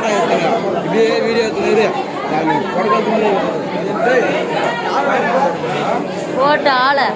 Photo எடுத்துங்க இப்படியே video எடுத்துனது photo ஆளை.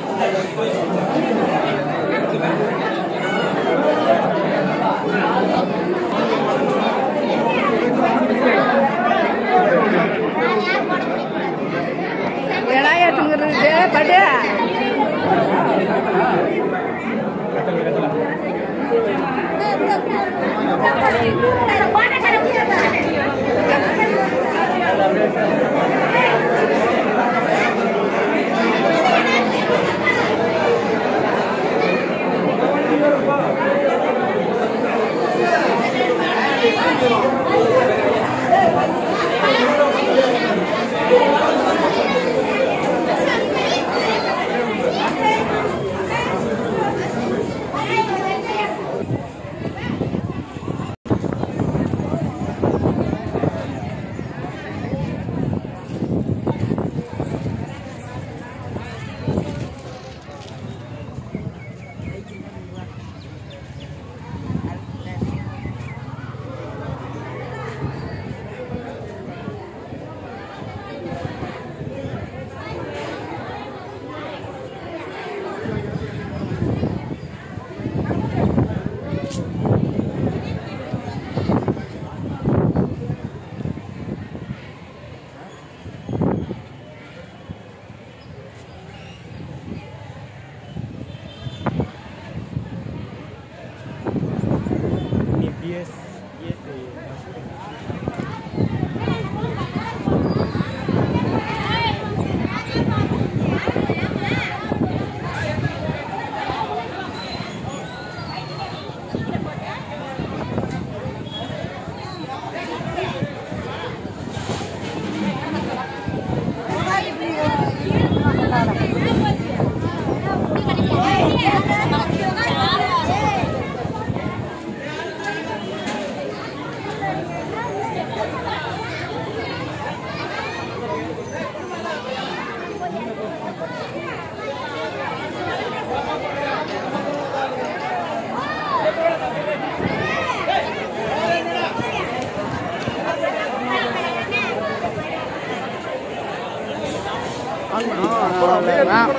அவ்வளோதான்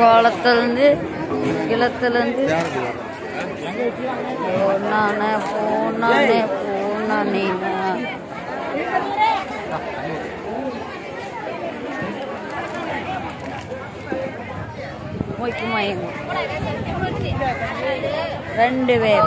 குளத்துலேருந்து கிளத்துலேருந்து போனானே போனானே போனானே. மொய்க்கு ரெண்டு பேர்.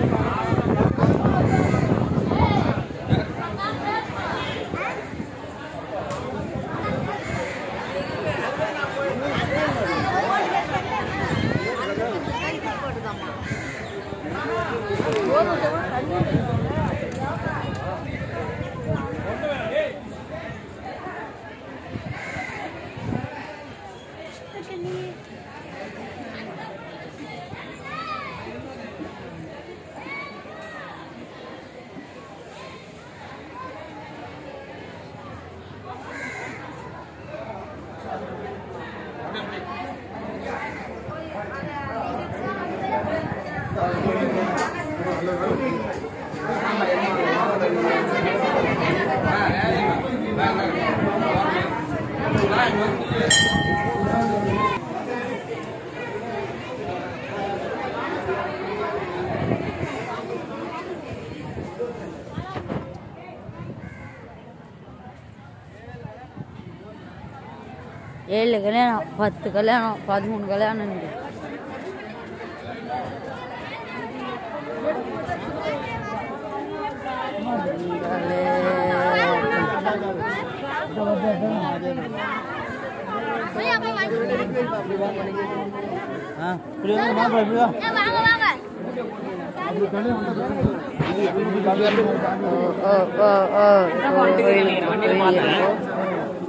ஏழு கல்யாணம் பத்து கல்யாணம் பதிமூணு கல்யாணம்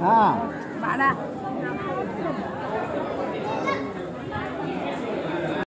ஆ.